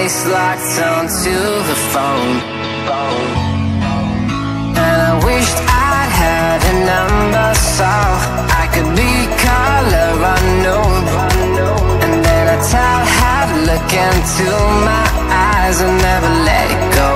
face locked onto the phone. And I wished I'd had a number so I could be color unknown. And then I tell her look into my eyes and never let it go.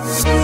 Bye.